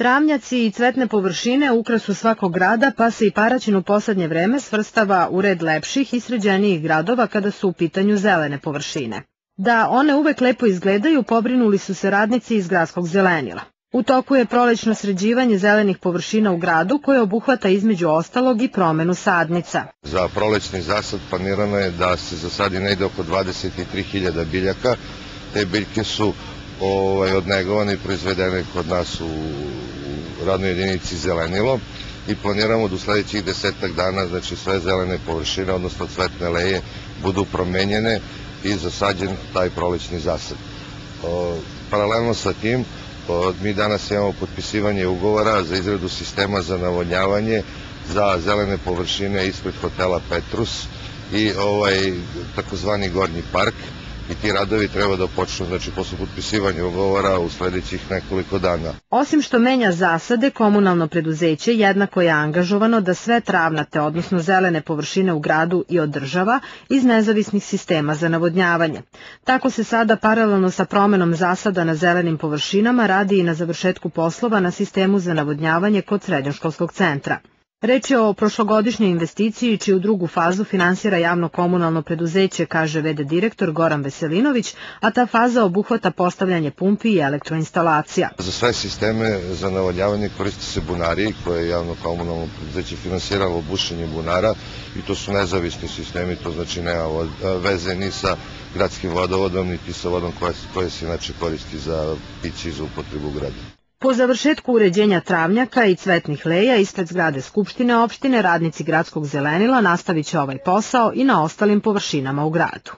Travnjaci i cvetne površine ukrasu svakog grada, pa se i Paraćin u poslednje vreme svrstava u red lepših i sređenijih gradova kada su u pitanju zelene površine. Da one uvek lepo izgledaju, pobrinuli su se radnici iz gradskog zelenila. U toku je prolećno sređivanje zelenih površina u gradu koje obuhvata između ostalog i promenu sadnica. Za prolećni zasad planirano je da se zasadi negde oko 23.000 biljaka. Te biljke su ovaj, odnegovane i proizvedene kod nas u, u radnoj jedinici zelenilo i planiramo da u sledećih desetak dana znači sve zelene površine, odnosno cvetne leje, budu promenjene i zasađen taj prolećni zasad. O, paralelno sa tim, o, mi danas imamo potpisivanje ugovora za izradu sistema za navodnjavanje za zelene površine ispred hotela Petrus i ovaj takozvani Gornji park, i ti radovi treba da počnu znači posle potpisivanja ugovora u sledećih nekoliko dana. Osim što menja zasade, komunalno preduzeće jednako je angažovano da sve travnate, odnosno zelene površine u gradu i održava iz nezavisnih sistema za navodnjavanje. Tako se sada paralelno sa promenom zasada na zelenim površinama radi i na završetku poslova na sistemu za navodnjavanje kod srednjoškolskog centra. Reč je o prošlogodišnjoj investiciji čiju drugu fazu finansira javno komunalno preduzeće, kaže VD direktor Goran Veselinović, a ta faza obuhvata postavljanje pumpi i elektroinstalacija. Za sve sisteme za navodnjavanje koriste se bunari koje je javno komunalno preduzeće finansiralo bušenje bunara i to su nezavisni sistemi, to znači nema veze ni sa gradskim vodovodom, niti sa vodom koja, koja se inače koristi za pići i za upotrebu u gradu. Po završetku uređenja travnjaka i cvetnih leja ispred zgrade Skupštine opštine radnici gradskog zelenila nastavit će ovaj posao i na ostalim površinama u gradu.